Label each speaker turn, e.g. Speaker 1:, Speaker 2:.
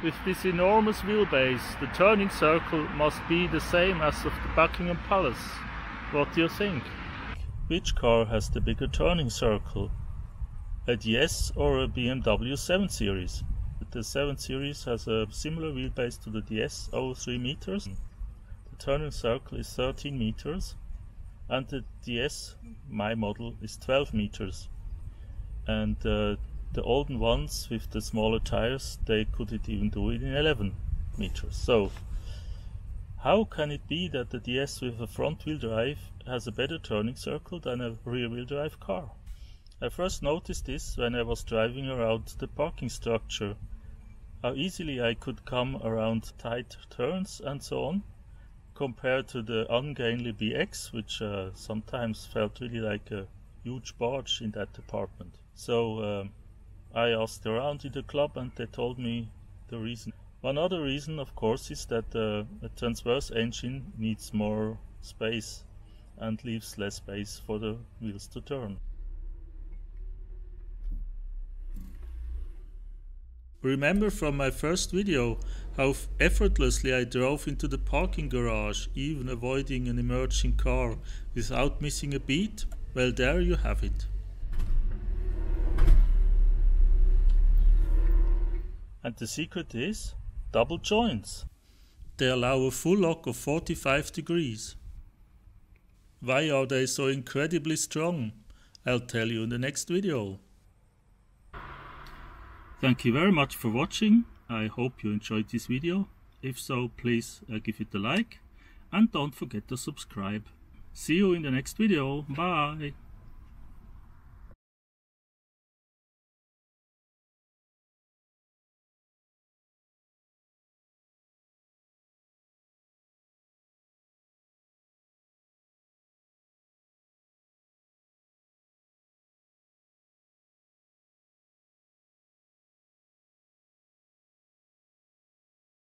Speaker 1: With this enormous wheelbase, the turning circle must be the same as of the Buckingham Palace. What do you think? Which car has the bigger turning circle? A DS or a BMW 7 Series? The 7 Series has a similar wheelbase to the DS, over 3 meters. The turning circle is 13 meters and the DS, my model, is 12 meters. And uh, the olden ones with the smaller tires, they couldn't even do it in 11 meters. So, how can it be that the DS with a front wheel drive has a better turning circle than a rear wheel drive car? I first noticed this when I was driving around the parking structure. How easily I could come around tight turns and so on, compared to the ungainly BX, which uh, sometimes felt really like a huge barge in that department. So um, I asked around in the club and they told me the reason. One other reason, of course, is that uh, a transverse engine needs more space and leaves less space for the wheels to turn. Remember from my first video how effortlessly I drove into the parking garage, even avoiding an emerging car without missing a beat? Well, there you have it. And the secret is double joints. They allow a full lock of 45 degrees. Why are they so incredibly strong? I'll tell you in the next video. Thank you very much for watching. I hope you enjoyed this video. If so, please uh, give it a like and don't forget to subscribe. See you in the next video. Bye.